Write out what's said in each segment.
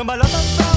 Cambalhotas pra lá,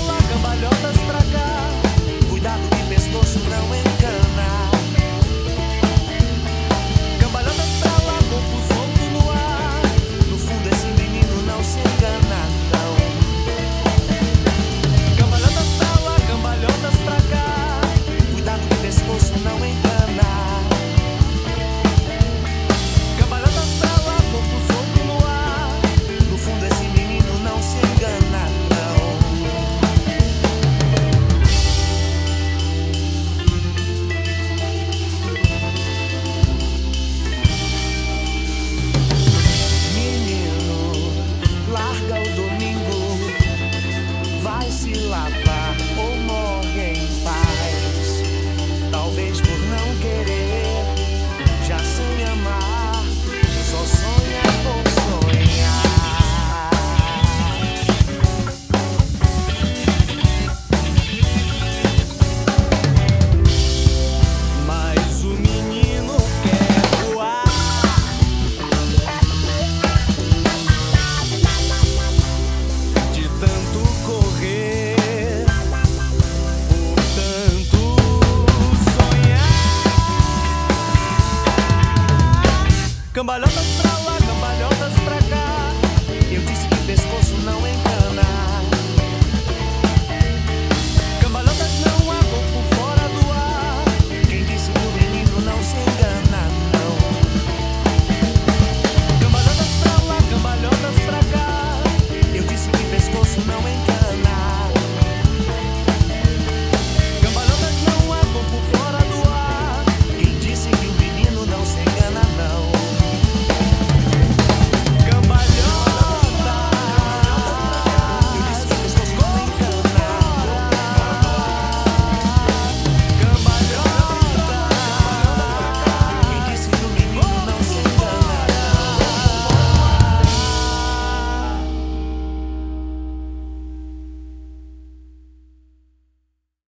vai